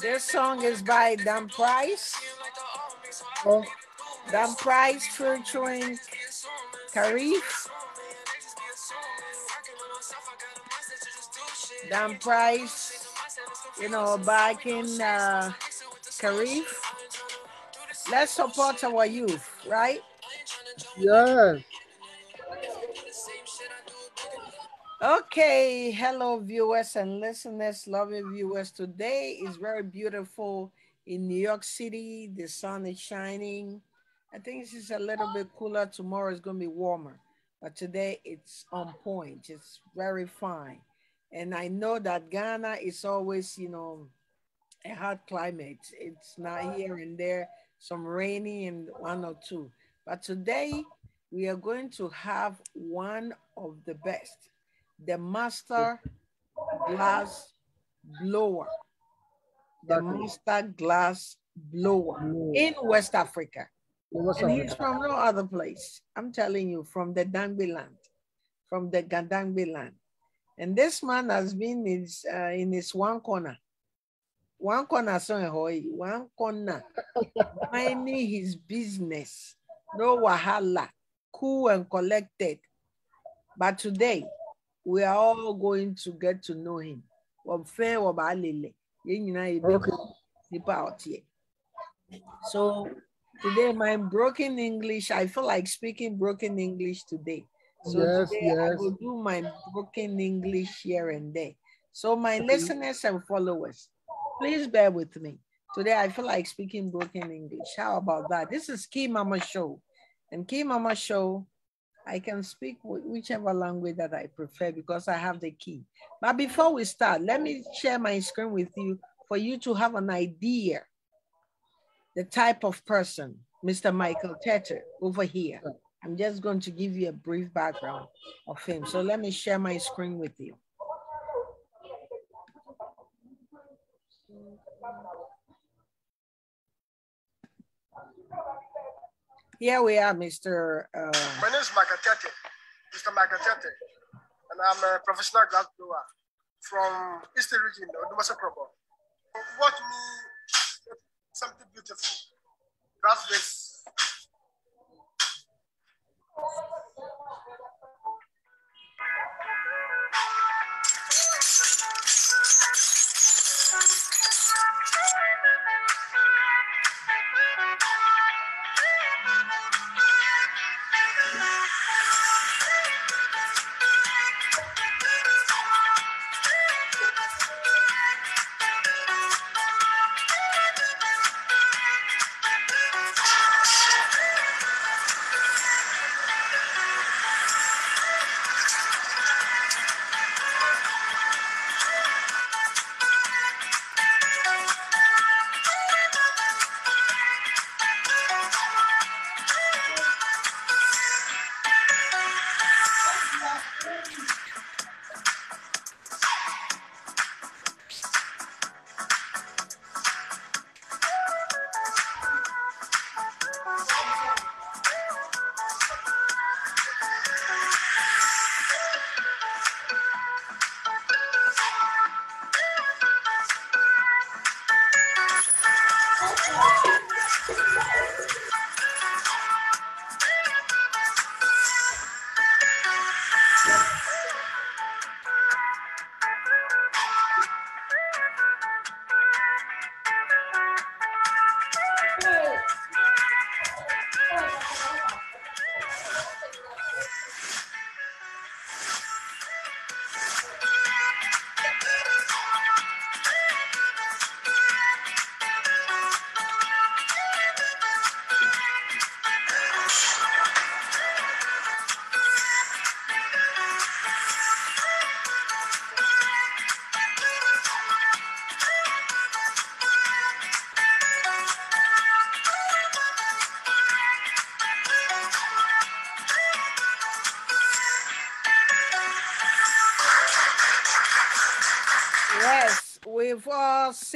This song is by Dan Price. Oh, Dan Price featuring Karif. Dan Price, you know, back in uh, Karif. Let's support our youth, right? yes. Okay, hello viewers and listeners, loving viewers. Today is very beautiful in New York City. The sun is shining. I think this is a little bit cooler. Tomorrow is going to be warmer, but today it's on point. It's very fine. And I know that Ghana is always, you know, a hot climate. It's not here and there, some rainy and one or two. But today we are going to have one of the best the master glass blower. The master glass blower in West Africa. West And he's from no other place. I'm telling you, from the Dangbe land, from the Gadangbe land. And this man has been in his, uh, in his one corner. One corner, so hoy, one corner, minding his business. No wahala, cool and collected. But today, we are all going to get to know him. Wɔmfɛn wɔ baalele. Yɛn nyinaa yɛ Okay. nipa a ɔteɛ. So today, my broken English, I feel like speaking broken English today. So Yes, today I will do my broken English here and there. So my listeners and followers, please bear with me. Today I feel like speaking broken English. How about that? This is Key Mama Show. And Key Mama Show, I can speak whichever language that I prefer because I have the key. But before we start, let me share my screen with you for you to have an idea the type of person, Mr. Michael Tetteh over here. I'm just going to give you a brief background of him. So let me share my screen with you. Here we are, Mr. Uh, My name is Makatete, Mr. Makatete, and I'm a professional glass blower from Eastern region, Odumase Krobo. Watch me something beautiful. That's this. Yes, we've all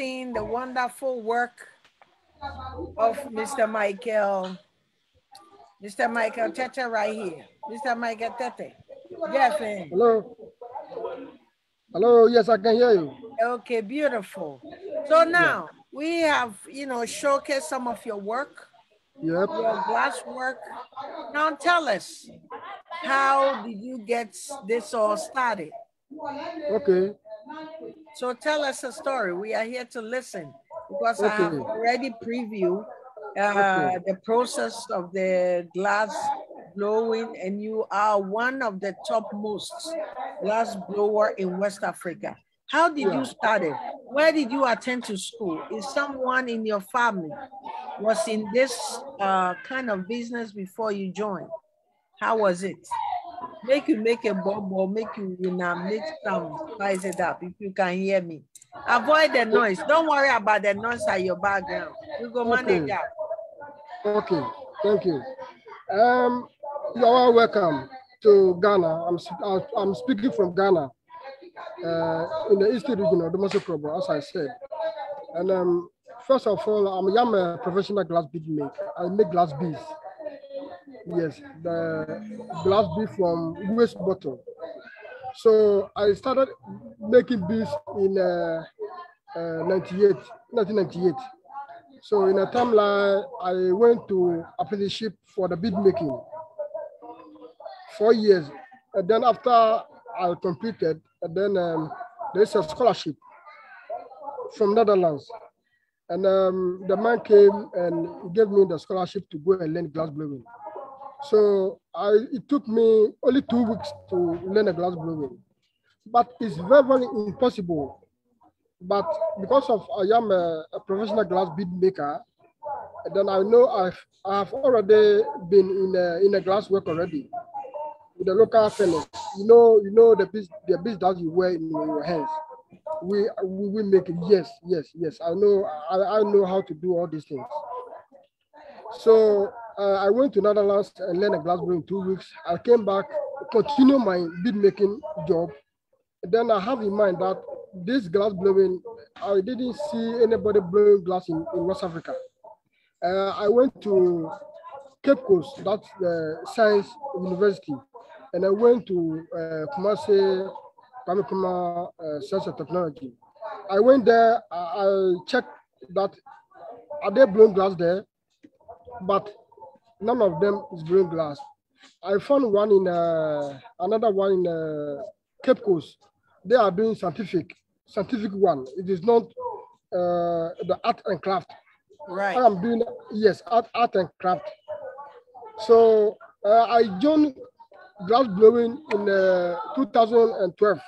seen the wonderful work of Mr. Michael, Mr. Michael Tetteh right here. Mr. Michael Tetteh. Eh, Hello. Hello. Yes, I can hear you. Okay, beautiful. So now we have, you know, showcased some of your work, Yep. your glass work. Now tell us, how did you get this all started? Okay. So tell us a story. We are here to listen because I have already previewed uh, Okay. the process of the glass blowing, and you are one of the topmost glass blower in West Africa. How did Yeah. you start it? Where did you attend to school? Is someone in your family was in this uh, kind of business before you joined? How was it? Make you make a bubble, make you make sound, spice it up if you can hear me. Avoid the noise. Don't worry about the noise at your background. You go manage Okay. that. Okay. Thank you. Um, you are welcome to Ghana. I'm s- I'm speaking from Ghana, uh, in the eastern region of Domoso Probo, as I said. And um, first of all, I'm, I'm a professional glass bead maker. I make glass beads. Yes, the glass bead from waste bottle. So I started making beads in uh, uh, 98, 1998. So in a timeline, I went to apprenticeship for the bead making. Four years. And then after I completed, and then um, there's a scholarship from Netherlands. And um, the man came and gave me the scholarship to go and learn glass blowing. So I, it took me only two weeks to learn a glass blowing. But it's very, very impossible. But because of I am a, a professional glass bead maker, then I know I've I've already been in a, in a glass work already with the local fellows. You know, you know the beads the beads that you wear in your, your hands. We, we we make it. Yes, yes, yes. I know I, I know how to do all these things. So uh, I went to Netherlands and learned a glass blowing in two weeks. I came back, continue my bead making job. Then I have in mind that this glass blowing, I didn't see anybody blowing glass in, in West Africa. Uh, I went to Cape Coast, that's the Science University, and I went to uh, Kumasi, Kwame Nkrumah uh, Science and Technology. I went there, I, I checked that are they blowing glass there, but none of them is blowing glass. I found one in uh, another one in uh, Cape Coast. They are doing scientific, scientific one. It is not uh, the art and craft. Right. I am doing yes, art, art and craft. So uh, I joined glass blowing in uh, 2012.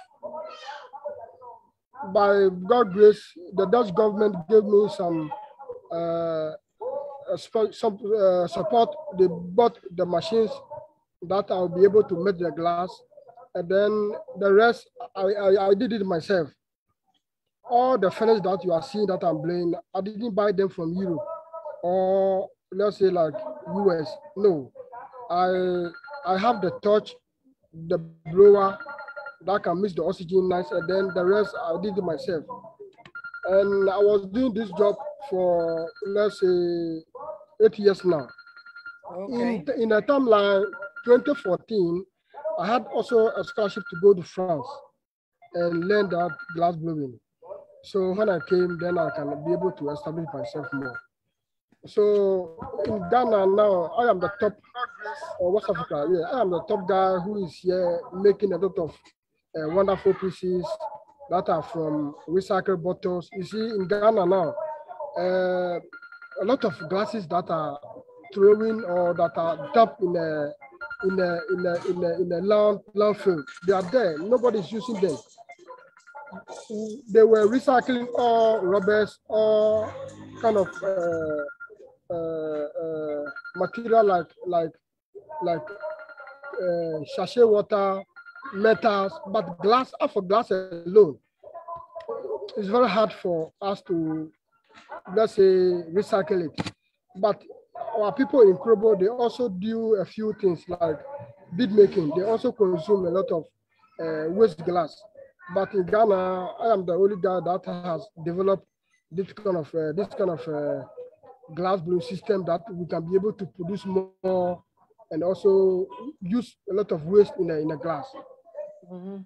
By God grace, the Dutch government gave me some Uh, uh, support. the, both the machines that I'll be able to make the glass, and then the rest I, I, I did it myself. All the furnace that you are seeing that I'm blowing, I didn't buy them from Europe or let's say like US. No, I I have the torch, the blower that can mix the oxygen nice, and then the rest I did it myself. And I was doing this job for let's say eight years now. Okay. In, in a timeline 2014, I had also a scholarship to go to France and learn that glass blowing. So when I came, then I can be able to establish myself more. So in Ghana now, I am the top, or West Africa, yeah, I am the top guy who is here making a lot of uh, wonderful pieces that are from recycled bottles. You see, in Ghana now, uh, a lot of glasses that are throwing or that are dumped in a in a in a in a, in a land landfill. They are there. Nobody's using them. They were recycling all rubbers, all kind of uh, uh, uh, material like like like uh, sachet water, metals, but glass. For glass alone, it's very hard for us to let's say recycle it. But our people in Krobo, they also do a few things like bead making. They also consume a lot of uh, waste glass. But in Ghana, I am the only guy that has developed this kind of uh, this kind of uh, glass blue system that we can be able to produce more and also use a lot of waste in the in the glass. Mhm.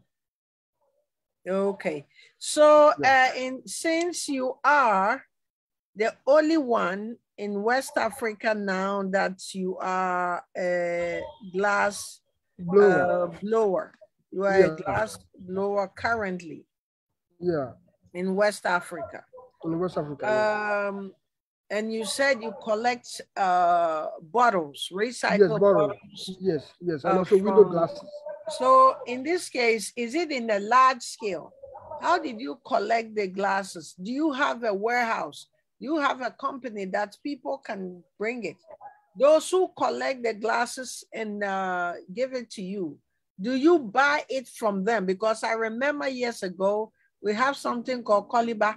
Okay. So uh, in since you are the only one in West Africa now that you are a glass blower, uh, blower. you are yeah. a glass blower currently. Yeah. In West Africa. In West Africa. Um, yeah. and you said you collect uh, bottles, recycled yes, bottles. Yes, yes, and uh, also window glasses. So in this case, is it in a large scale? How did you collect the glasses? Do you have a warehouse? You have a company that people can bring it? Those who collect the glasses and uh, give it to you, do you buy it from them? Because I remember years ago, we have something called Koliba.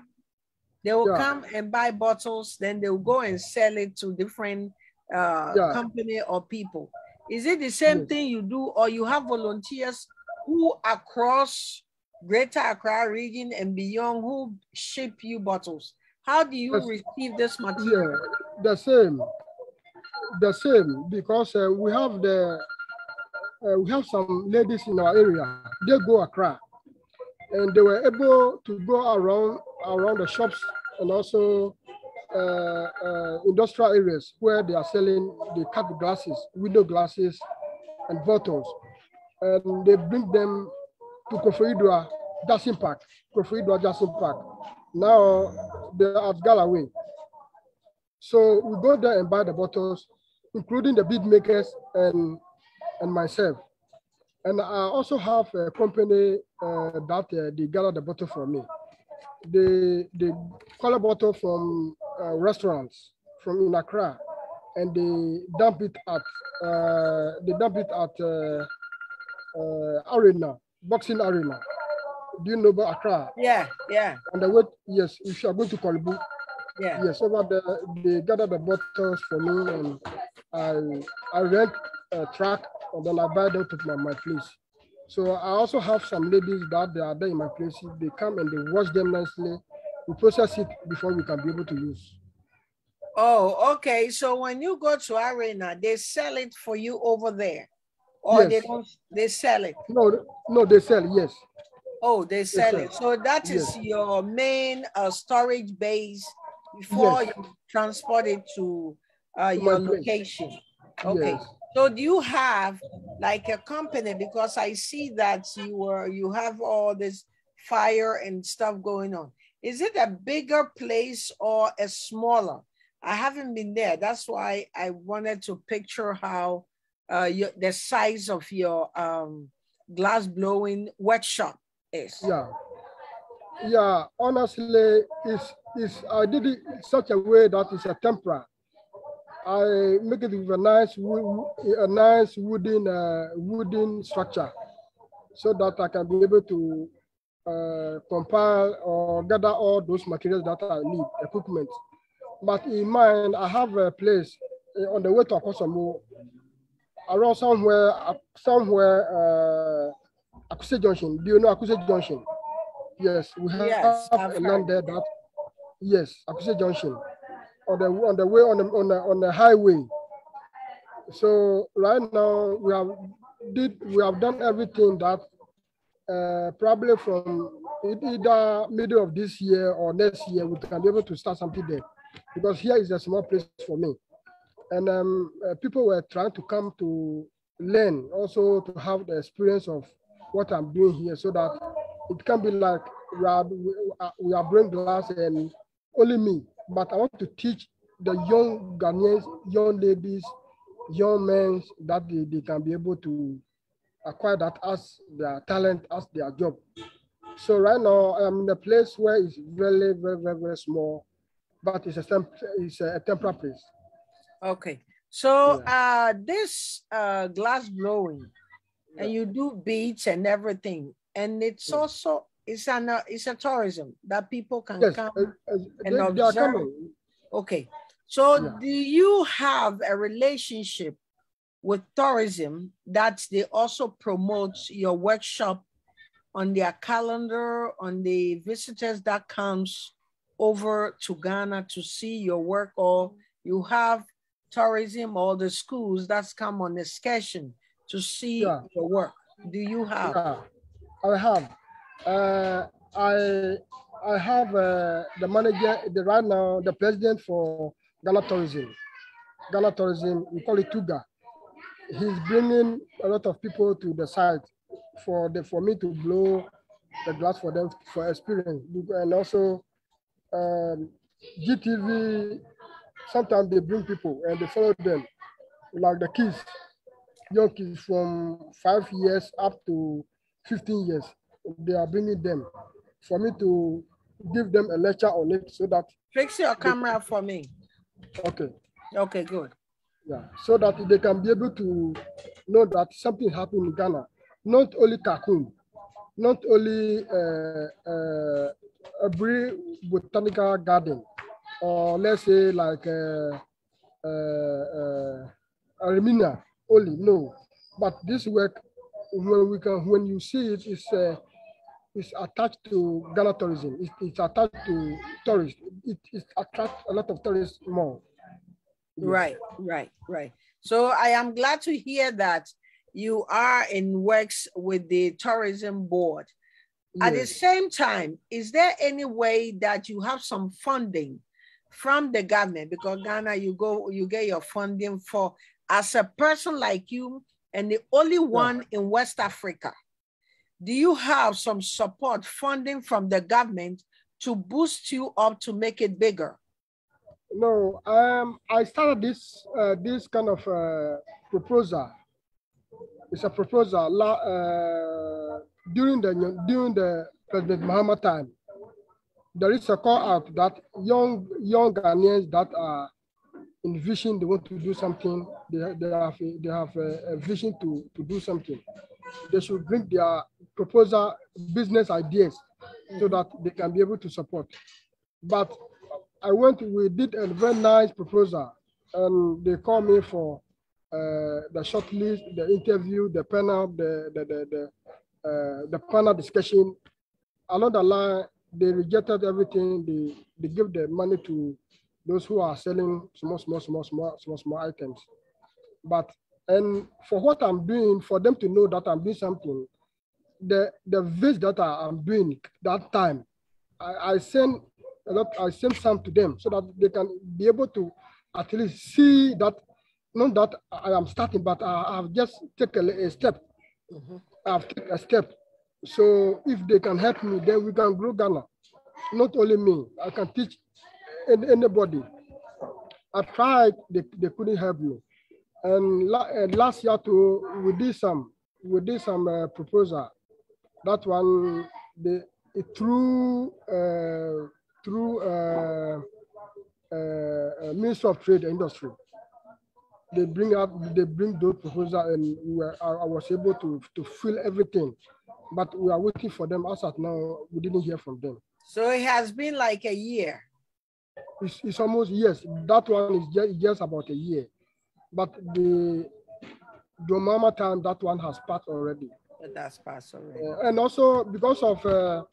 They will yeah. come and buy bottles, then they will go and sell it to different uh, yeah. company or people. Is it the same yes. thing you do, or you have volunteers who across Greater Accra region and beyond who ship you bottles? How do you receive this material? Yeah, the same, the same, because uh, we have the uh, we have some ladies in our area. They go Accra, and they were able to go around around the shops and also uh, uh, industrial areas where they are selling the cut glasses, window glasses, and bottles, and they bring them to Koforidua Idua Jackson Park, Koforidua Idua Jackson Park. Now they're at Galloway. So we go there and buy the bottles, including the big makers and, and myself. And I also have a company uh, that uh, they gather the bottle from me. They, they color bottle from uh, restaurants from in Accra and they dump it at uh, they dump it at uh, uh, arena boxing arena do you know about Accra? Yeah, yeah. And the way, yes, if you are going to Korle Bu, yeah. yes, over there, they gather the bottles for me and I, I rent a truck and then I buy them to my, my place. So I also have some ladies that they are there in my place. They come and they wash them nicely. We process it before we can be able to use. Oh, okay. So when you go to Arena, they sell it for you over there, or yes. they don't? They sell it. No, no, they sell. Yes. Oh, they sell yes, it. So that is yes. your main uh, storage base before yes. you transport it to uh, your location. Okay. So do you have like a company? Because I see that you are you have all this fire and stuff going on. Is it a bigger place or a smaller? I haven't been there. That's why I wanted to picture how uh, your, the size of your um, glass blowing workshop is. Yeah. Yeah, honestly, it's, it's, I did it such a way that it's a temporary. I make it with a nice, a nice wooden, uh, wooden structure so that I can be able to uh, compile or gather all those materials that I need, equipment. But in mind, I have a place uh, on the way to Akosombo, around somewhere, somewhere uh, Akuse Junction. Do you know Akuse Junction? Yes, we have, yes, have a land there that yes, Akuse Junction. On the on the way on the on the on the highway. So right now we have did we have done everything that uh, probably from either middle of this year or next year we can be able to start something there because here is a small place for me and um, uh, people were trying to come to learn also to have the experience of what I'm doing here so that it can be like we are, we are bring glass and only me, but I want to teach the young Ghanaians, young ladies, young men that they, they can be able to acquire that as their talent, as their job. So right now I'm in a place where it's very, very, very, very small, but it's a, temp it's a, temporary place. Okay. So yeah. uh, this uh, glass blowing, yeah. and you do beach and everything. And it's yeah. also it's an uh, it's a tourism that people can yes. come uh, uh, and they, observe. They okay, so yeah. do you have a relationship with tourism that they also promote your workshop on their calendar on the visitors that comes over to Ghana to see your work or you have tourism or the schools that's come on excursion to see yeah. your work? Do you have? Yeah, I have. Uh, I I have uh, the manager, the right now, the president for Ghana Tourism. Ghana Tourism, we call it Tuga. He's bringing a lot of people to the site for the for me to blow the glass for them for experience. And also um, GTV, sometimes they bring people and they follow them, like the kids, young kids from five years up to 15 years. They are bringing them for me to give them a lecture on it so that. Fix your camera for me. Okay. Okay, good. Yeah, so that they can be able to know that something happened in Ghana, not only Kakum, not only uh, uh, botanical garden, or let's say like uh, uh, uh, Armenia only, no. But this work, when we can, when you see it, is uh, is attached to Ghana tourism. It, it's attached to tourists. It, it attracts a lot of tourists more. Right, right, right. So I am glad to hear that you are in works with the tourism board. At the same time, is there any way that you have some funding from the government? Because Ghana, you go, you get your funding for as a person like you and the only one in West Africa. Do you have some support funding from the government to boost you up to make it bigger? No, um, I started this uh, this kind of uh, proposal. It's a proposal uh, during the during the President Mahama time. There is a call out that young young Ghanaians that are in vision, they want to do something. They, they have a, they have a, a vision to, to do something. They should bring their proposal business ideas so that they can be able to support. But I went, we did a very nice proposal and they called me for uh, the shortlist, the interview, the panel, the, the, the, the, uh, the panel discussion. Along the line, they rejected everything. They, they give the money to those who are selling small, small, small, small, small, small items. But, and for what I'm doing, for them to know that I'm doing something, the, the visit that I'm doing that time, I, I send a lot, I send some to them so that they can be able to at least see that not that I am starting, but I have just taken a, a step. Mm -hmm. I've taken a step. So if they can help me, then we can grow Ghana. Not only me, I can teach anybody. I tried, they, they couldn't help me. And la last year too, we did some, we did some uh, proposal. That one, the through uh, through uh, uh, Ministry of Trade and Industry. They bring up they bring those proposal, and we I, I was able to to fill everything, but we are waiting for them. As at now, we didn't hear from them. So it has been like a year. It's, it's almost yes. That one is just, just about a year, but the the Mahama time that one has passed already. That's passed already. Uh, and also because of uh,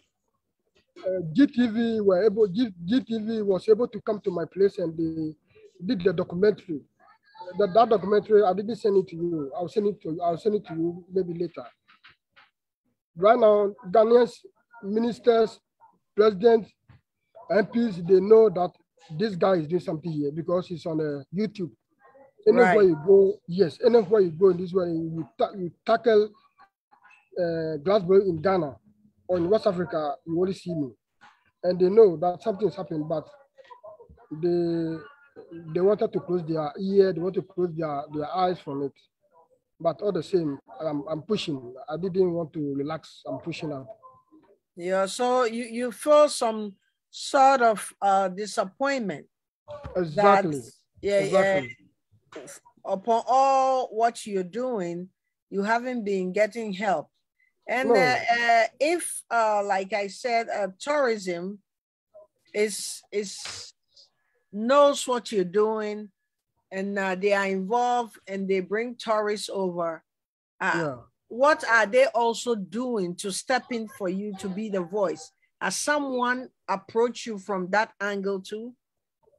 uh, GTV were able, G, GTV was able to come to my place and they did the documentary. That, that documentary, I didn't send it to you. I'll send it to you. I'll send it to you maybe later. Right now, Ghanaians, ministers, presidents, MPs, they know that this guy is doing something here because he's on uh, YouTube. Anywhere right. you go, yes, anywhere you go in this way, you, ta you tackle uh, Glasgow in Ghana, or in West Africa, you only see me. And they know that something's happened, but they they wanted to close their ear, they want to close their, their eyes from it. But all the same, I'm, I'm pushing. I didn't want to relax. I'm pushing out. Yeah, so you, you feel some sort of uh, disappointment. Exactly. That, yeah, exactly. yeah. Upon all what you're doing, you haven't been getting help. And no. uh, uh, if, uh, like I said, uh, tourism is is knows what you're doing, and uh, they are involved, and they bring tourists over. Uh, yeah. What are they also doing to step in for you to be the voice? As someone approach you from that angle too?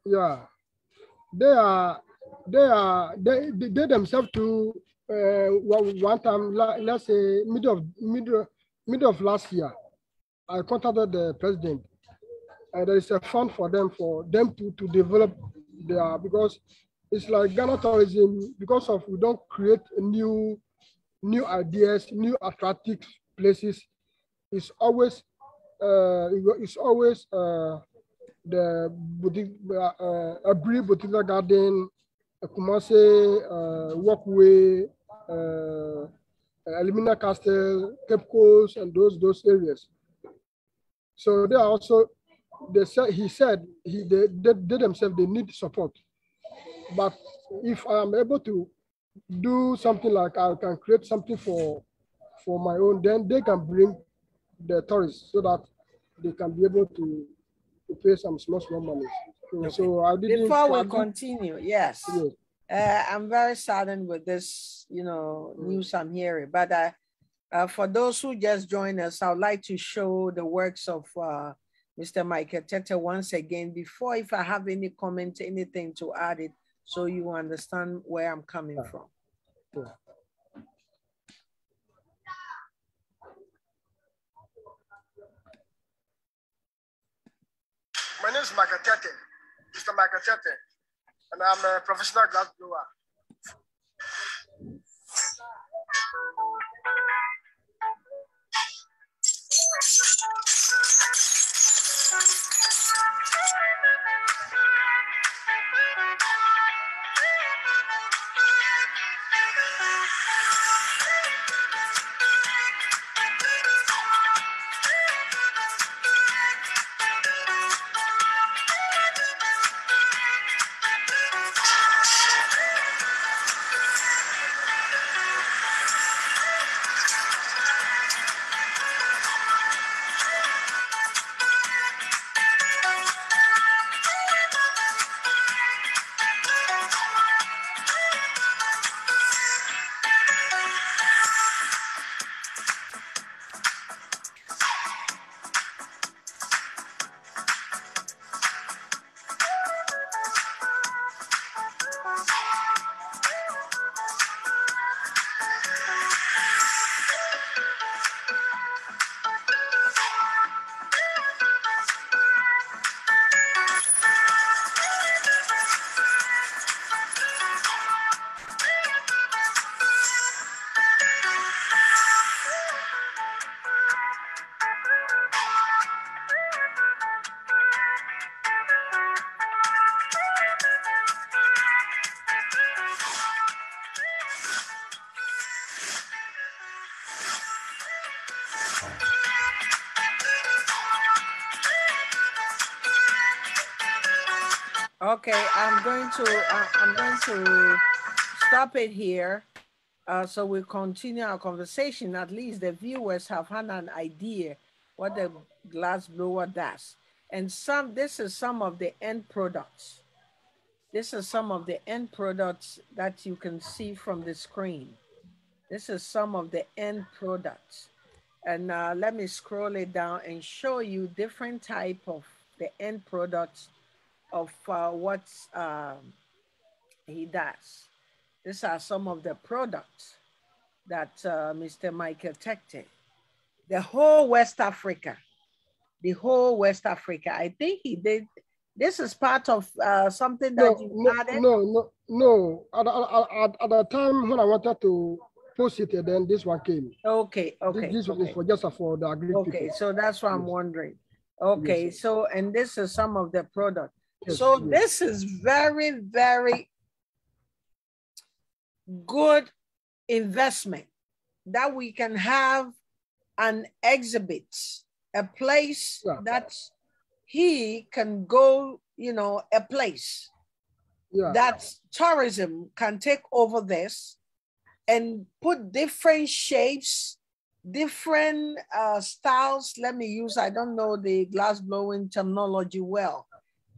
Yeah, they are. They are. They they themselves too uh, one time, let's say middle of middle middle of last year, I contacted the president. And there is a fund for them for them to, to develop their because it's like Ghana tourism, because of we don't create new new ideas, new attractive places, it's always uh, it's always uh, the boutique, uh, Aburi botanical garden, a Kumasi uh, walkway, uh, Elmina Castle, Cape Coast, and those those areas. So they are also, they said, he said, he, they, they, they themselves, they need support. But if I am able to do something like I can create something for for my own, then they can bring the tourists so that they can be able to, to pay some small small money. So, okay. so I didn't. Before we continue, yes, yes. Uh, I'm very saddened with this, you know, mm. news I'm hearing. But uh, uh, for those who just joined us, I would like to show the works of uh, Mr. Michael Tetteh once again before if I have any comment, anything to add it, so you understand where I'm coming from. Yeah. My name is Michael Tetteh, Mr. Michael Tetteh, and I'm a professional glass blower. Okay, I'm going to uh, I'm going to stop it here. Uh, so we'll continue our conversation. At least the viewers have had an idea what the glass blower does. And some this is some of the end products. This is some of the end products that you can see from the screen. This is some of the end products. And uh, let me scroll it down and show you different type of the end products of uh, what um, he does. These are some of the products that uh, Mr. Michael Tetteh, the whole West Africa, the whole West Africa. I think he did. This is part of uh, something that no, you no, added. No, no, no. At, at, at, the time when I wanted to post it, then this one came. Okay, okay. This, this okay. one is for just for the agri Okay, people. so that's what I'm wondering. Okay, yes. so and this is some of the product. So this is very, very good investment that we can have an exhibit, a place yeah. that he can go, you know, a place yeah. that tourism can take over this and put different shapes, different uh, styles. Let me use, I don't know the glass blowing terminology well,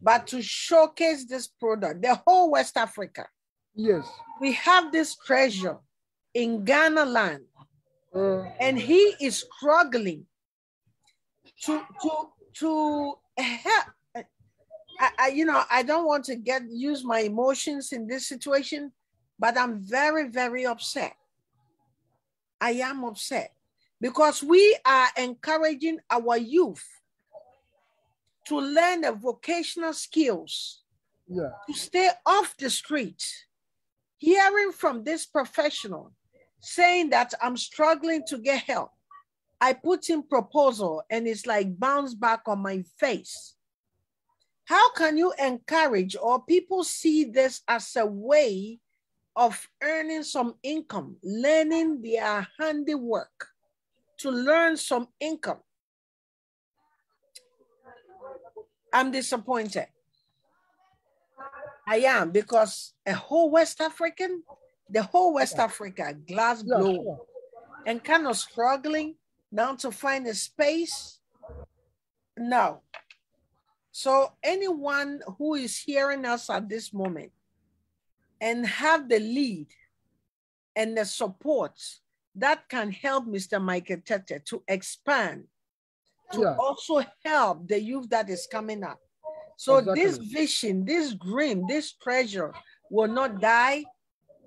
but to showcase this product, the whole West Africa. Yes. We have this treasure in Ghana land, uh, and he is struggling to to to help. I, I, you know, I don't want to get use my emotions in this situation, but I'm very, very upset. I am upset because we are encouraging our youth to learn the vocational skills, Yeah. to stay off the street. Hearing from this professional saying that I'm struggling to get help. I put in proposal and it's like bounce back on my face. How can you encourage or people see this as a way of earning some income, learning their handiwork to learn some income? I'm disappointed. I am because a whole West African, the whole West Africa, glass Yeah, sure. and kind of struggling now to find a space. No. So anyone who is hearing us at this moment and have the lead and the support that can help Mr. Michael Tetteh to expand, to Yeah. also help the youth that is coming up. So this vision, this dream, this treasure will not die.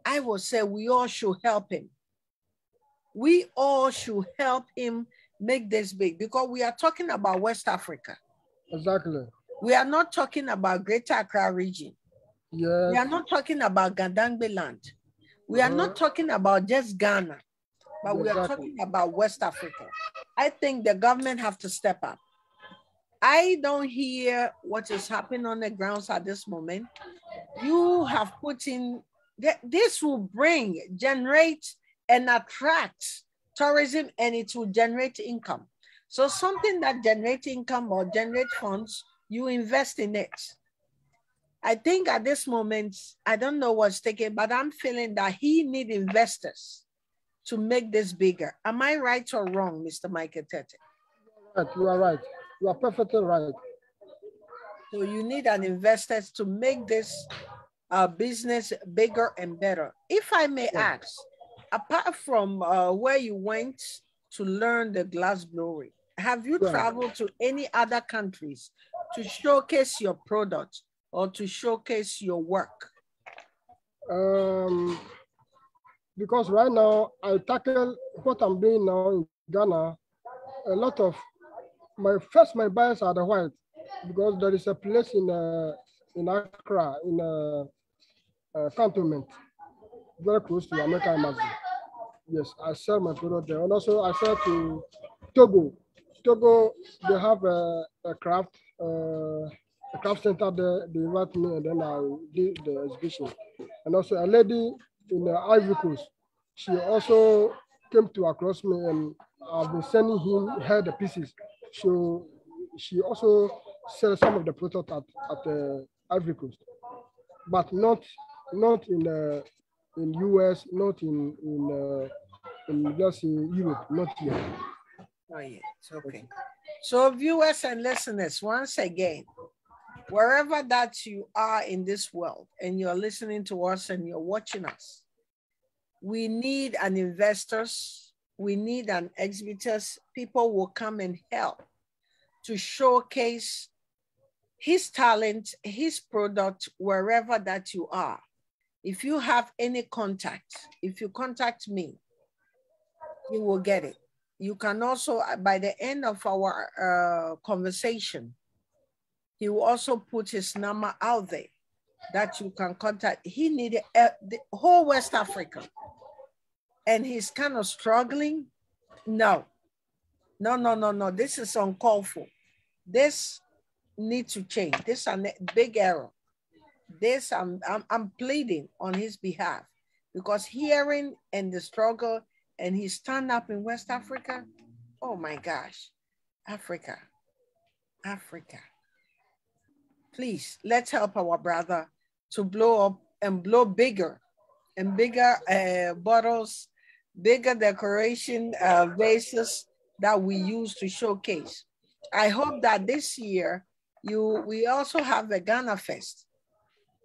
I will say we all should help him. We all should help him make this big because we are talking about West Africa. Exactly. We are not talking about Greater Accra region. Yes. We are not talking about Gandangbe land. We are not Uh-huh. talking about just Ghana, but we are talking about West Africa. I think the government have to step up. I don't hear what is happening on the grounds at this moment. You have put in, th- this will bring, generate and attract tourism and it will generate income. So something that generates income or generate funds, you invest in it. I think at this moment, I don't know what's taking, but I'm feeling that he need investors to make this bigger. Am I right or wrong, Mr. Michael Tetteh? Right. You are right. You are perfectly right. So you need an investor to make this uh, business bigger and better. If I may Yeah. ask, apart from uh, where you went to learn the glass blowing, have you Yeah. traveled to any other countries to showcase your product or to showcase your work? Um, because right now I tackle what I'm doing now in Ghana. A lot of my first my buyers are the white because there is a place in uh, in Accra in a, uh cantonment very close to American Embassy. Yes, I sell my product there, and also I sell to Togo. Togo they have a, a craft uh, a craft center there. They invite me, and then I did the exhibition and also a lady in the Ivory Coast. She also came to across me and I've been sending him her the pieces. So she also sells some of the product at, at the Ivory Coast, but not not in uh, in US, not in in uh, in just in Europe, not yet. Oh, yeah, okay. So viewers and listeners, once again, wherever that you are in this world and you're listening to us and you're watching us, we need an investors, we need an exhibitors. People will come and help to showcase his talent, his product, wherever that you are. If you have any contact, if you contact me, you will get it. You can also, uh, by the end of our uh, conversation, he will also put his number out there that you can contact. He needed uh, the whole West Africa, and he's kind of struggling. No, no, no, no, no. This is uncalled for. This needs to change. This is a big error. This I'm, I'm I'm pleading on his behalf because hearing and the struggle and he stand up in West Africa. Oh my gosh, Africa, Africa. Please, let's help our brother to blow up and blow bigger and bigger uh, bottles, bigger decoration uh, vases that we use to showcase. I hope that this year you we also have the Ghana Fest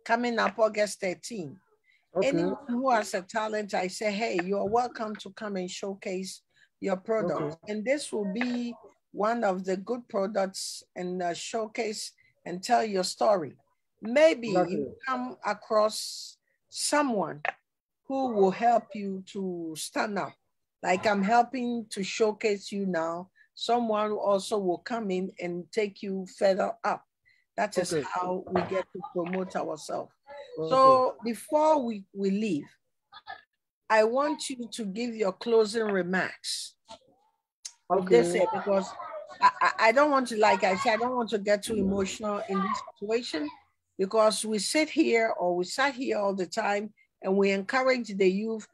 coming up August 13. Okay. Anyone who has a talent, I say, hey, you're welcome to come and showcase your product. Okay. And this will be one of the good products and uh, showcase and tell your story. Maybe Exactly. you come across someone who will help you to stand up Like I'm helping to showcase you now. Someone also will come in and take you further up. That is okay. how we get to promote ourselves. Okay. So before we, we leave, I want you to give your closing remarks okay. this because I, I don't want to, like I said, I don't want to get too emotional in this situation because we sit here or we sat here all the time and we encourage the youth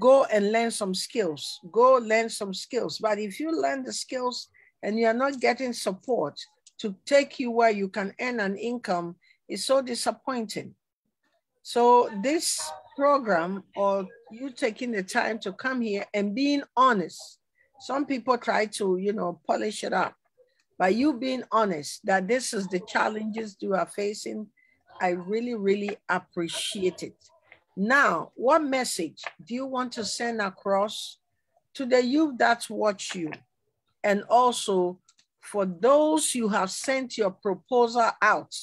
go and learn some skills go learn some skills. But if you learn the skills and you're not getting support to take you where you can earn an income it's so disappointing. So this program or you taking the time to come here and being honest some people try to you know polish it up by you being honest that this is the challenges you are facing, I really, really appreciate it. Now, what message do you want to send across to the youth that watch you? And also for those you have sent your proposal out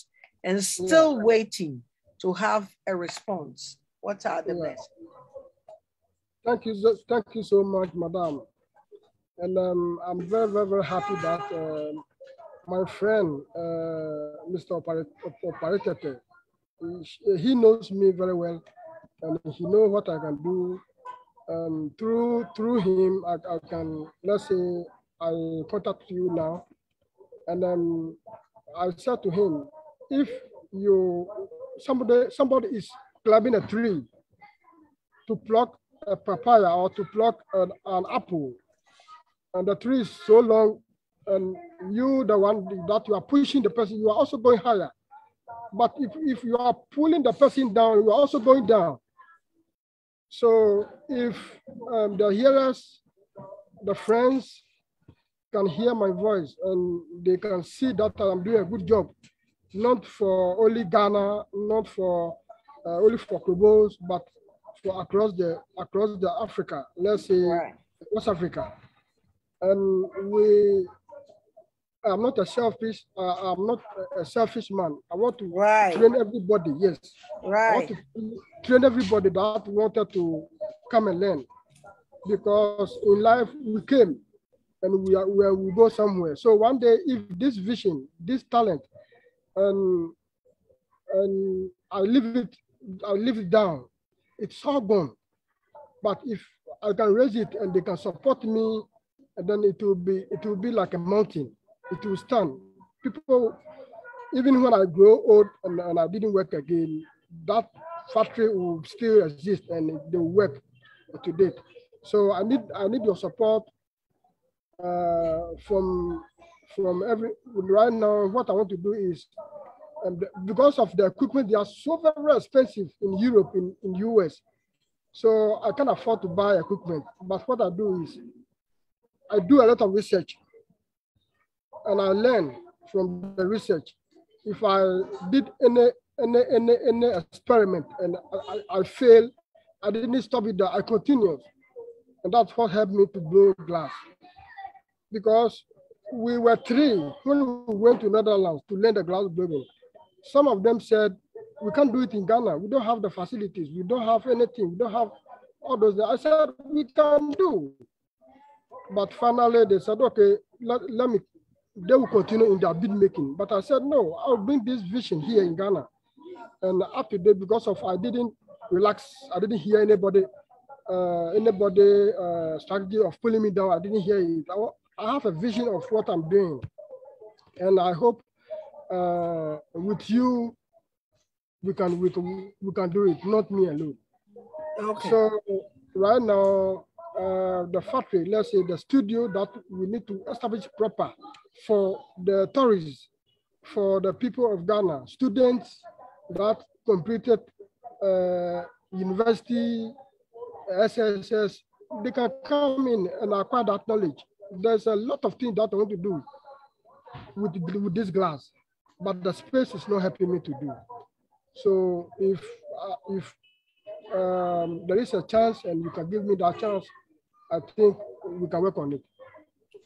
and still yeah. waiting to have a response. What are the yeah. Thank you, thank you so much, Madam. And um, I'm very, very, very happy that uh, my friend, uh, Mr. Oparetete, he knows me very well and he knows what I can do. And through through him, I, I can, let's say, I contact you now. And then I said to him, if you, somebody, somebody is climbing a tree to pluck a papaya or to pluck an, an apple, and the tree is so long, and you, the one that you are pushing the person, you are also going higher. But if, if you are pulling the person down, you are also going down. So if um, the hearers, the friends can hear my voice and they can see that I'm doing a good job, not for only Ghana, not for uh, only for Krobos, but for across the across the Africa, let's say right. West Africa and we I'm not a selfish. Uh, I'm not a selfish man. I want to right. train everybody. Yes. Right. I want to train everybody that wanted to come and learn, because in life we came, and we are where we go somewhere. So one day, if this vision, this talent, and and I leave it, I leave it down, it's all gone. But if I can raise it and they can support me and then it will be it will be like a mountain. It will stand. People, even when I grow old and, and I didn't work again, that factory will still exist and they work to date. So I need I need your support uh, from from every right now. What I want to do is, because of the equipment, they are so very expensive in Europe, in in US. So I can't afford to buy equipment. But what I do is I do a lot of research and I learn from the research. If I did any any any, any experiment and I, I fail, I didn't stop it there, I continued. And that's what helped me to blow glass. Because we were three when we went to Netherlands to learn the glass blowing. Some of them said, we can't do it in Ghana. We don't have the facilities. We don't have anything. We don't have all those. I said, we can do. But finally, they said, okay, let, let me, they will continue in their bid making. But I said, no, I'll bring this vision here in Ghana. And up to date, because of I didn't relax, I didn't hear anybody, uh, anybody uh, strategy of pulling me down. I didn't hear it. I, I have a vision of what I'm doing. And I hope uh, with you, we can, we can, we can do it, not me alone. Okay. So right now, uh, the factory, let's say the studio that we need to establish proper for the tourists, for the people of Ghana, students that completed uh, university, SSS, they can come in and acquire that knowledge. There's a lot of things that I want to do with, with this glass, but the space is not helping me to do. So if uh, if um, there is a chance and you can give me that chance, I think we can work on it.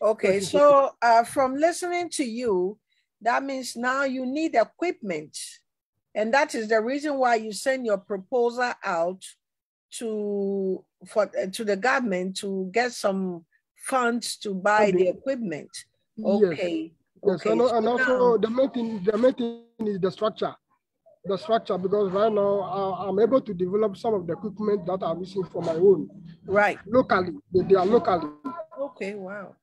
Okay, so uh, from listening to you, that means now you need equipment. And that is the reason why you send your proposal out to for to the government to get some funds to buy the equipment. Okay. Yes, Okay. and, so and now- also the main thing, the main thing is the structure. The structure, because right now I, I'm able to develop some of the equipment that I'm using for my own right. locally. They, they are locally. Okay. Wow.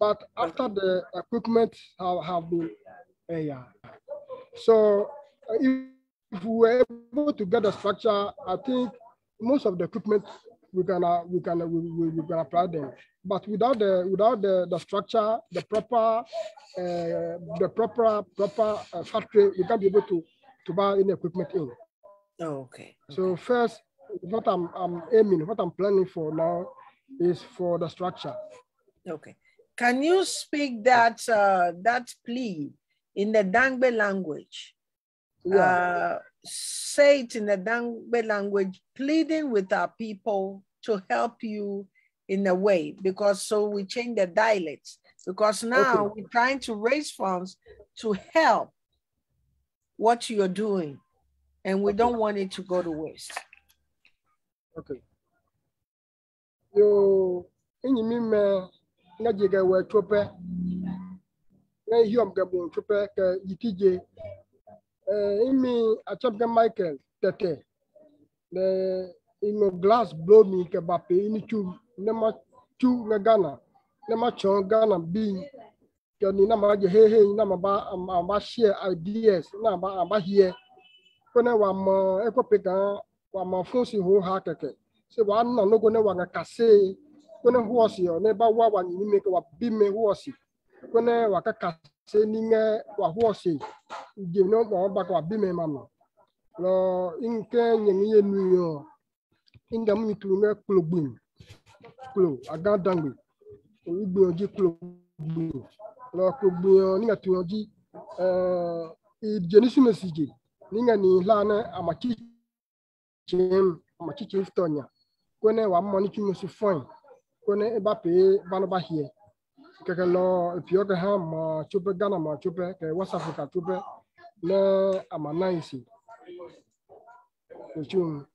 But after the equipment have, have been, uh, yeah. So uh, if, if we were able to get the structure, I think most of the equipment we can uh, we can uh, we, we, we can apply them. But without the without the, the structure, the proper uh, the proper proper uh, factory, we can't be able to to buy any equipment in. Okay. So first, what I'm I'm aiming, what I'm planning for now, is for the structure. Okay. Can you speak that uh, that plea in the Dangbe language? Yeah. Say it in the Dangbe language, pleading with our people to help you in a way, because so we change the dialects. Because now Okay. we're trying to raise funds to help what you're doing, and we don't want it to go to waste. Okay. Yo, inyi mi me nga jige we chope. Nga hiom ke bon chope yitije. Eh, imi achop ke Michael Tetteh. Le ino glass blow me ke bape ini chu ne ma chu nga Ghana. Ne ma chon Ghana bi ke ni na ma je he he na ma ba ma ba share ideas na ba ba here. Kone wa mo ekope kan wa ma fun si ho ha keke sɛ wanna no go ne waga kase ko ne hoɔse ɔ ne ba wa wa nyini me ke wa bi me hoɔse ko ne waka kase seninga wahuosi jimno mo ba ko abime mama. Lo inke nyengi yenu yo inda mu tulunga kulogbim kulo agandangbe ogbionji kulogbim lo kulogbim ninga tuyonji eh ijenisi mesije ninga ni lana amachi chim amachi chim stonya kone wa moni chimosi foin kone ba pe vanoba here keke lɔ epio ke hã ma tso ghana ma tso pe ke west africa tso pe ne ama na yi si etso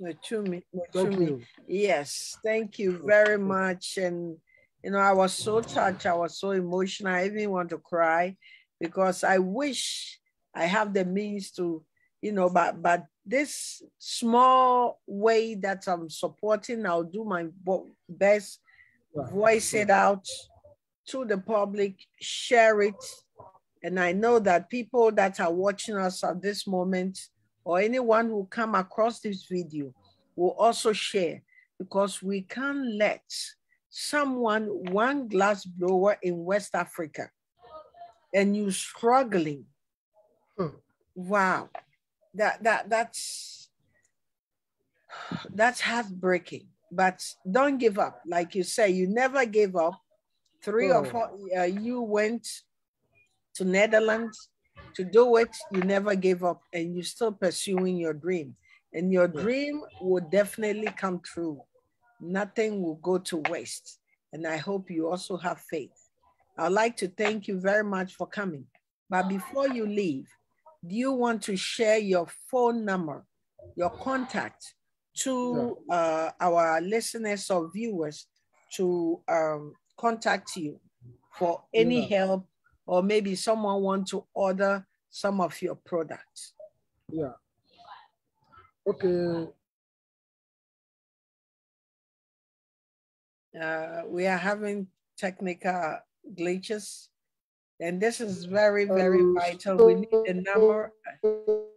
Nachumi, thank Nachumi. Yes, thank you very much. And you know, I was so touched, I was so emotional. I even want to cry because I wish I have the means to, you know, but but this small way that I'm supporting, I'll do my best, voice it out to the public, share it. And I know that people that are watching us at this moment, or anyone who come across this video, will also share because we can't let someone one glass blower in West Africa and you struggling. Hmm. Wow. That that that's that's heartbreaking. But don't give up. Like you say, you never gave up. Three or Hmm. four uh, you went to Netherlands to do it. You never gave up and you're still pursuing your dream. And your dream will definitely come true. Nothing will go to waste. And I hope you also have faith. I'd like to thank you very much for coming. But before you leave, do you want to share your phone number, your contact to uh, our listeners or viewers to um, contact you for any Yeah. help or maybe someone want to order some of your products? yeah okay Uh, we are having technical glitches. And this is very, very Um, vital. We need a number.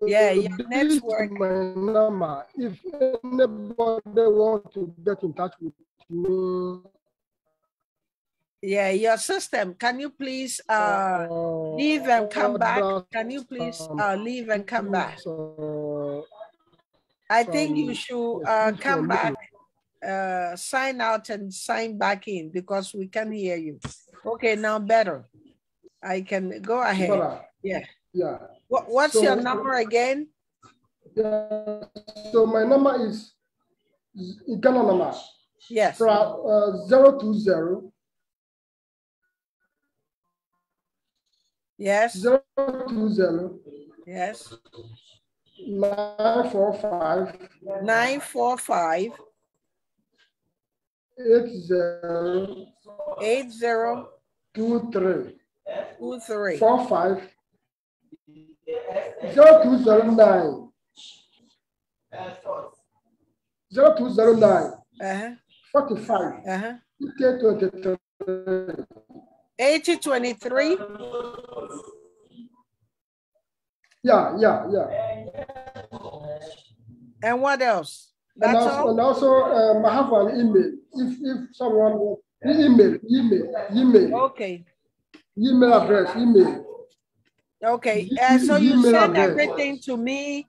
Yeah, your network. my number if anybody want to get in touch with me Yeah, your system. Can you please uh, leave and come back? Can you please uh, leave and come back? I think you should uh, come back, uh, sign out and sign back in because we can hear you. Okay, now better. I can go ahead. Yeah. yeah. What, what's your number again? Yeah. So my number is Ghana number Yes. from uh, zero two zero Yes. zero two zero. Yes. nine four five. 945 eight zero. 8023 two three. Four five. Zero two zero nine. Zero two zero nine. Uh-huh. forty five. Uh-huh. fifty twenty three 8023 yeah yeah yeah and what else? and also, all? and also um, I have an email if if someone email email email Okay. email address email Okay. Uh, so you send address. everything to me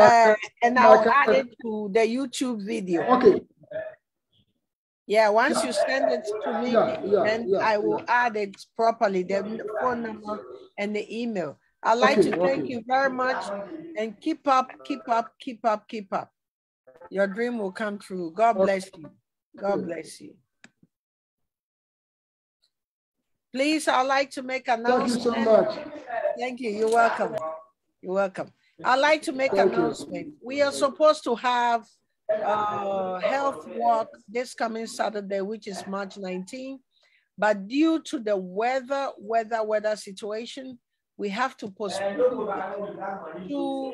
uh, and I'll add it to the YouTube video. okay Yeah, once you send it to me, Yeah, yeah, then yeah, I will yeah. add it properly, the phone number and the email. I'd like Okay, to thank okay. you very much and keep up, keep up, keep up, keep up. Your dream will come true. God bless you. God bless you. Please, I'd like to make announcement. thank you so much Thank you. You're welcome. You're welcome. I'd like to make you. announcement. We are supposed to have uh health walk this coming Saturday, which is March 19. But due to the weather, weather, weather situation, we have to postpone to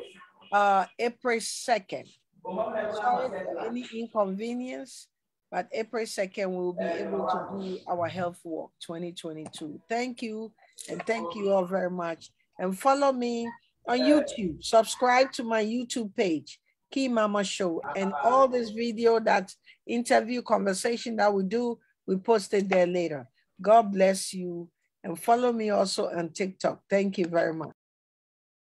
uh April 2nd. Sorry for any inconvenience, but April 2nd, we'll be able to do our health walk 2022. Thank you, and thank you all very much. And follow me on YouTube. Subscribe to my YouTube page, Keymama Show, and ah. all this video that interview conversation that we do, we post it there later. God bless you, and follow me also on TikTok. Thank you very much.